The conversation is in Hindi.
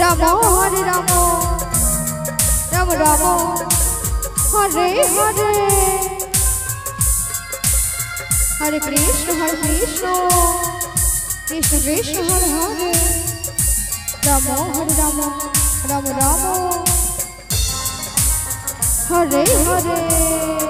रमो हरे रमो। रम, रमो। हरे हरे। हरे कृष्ण हरे कृष्ण। कृष्ण कृष्ण, हरे हरे। रमो हरे रमो, रम, रमो। हरे हरे।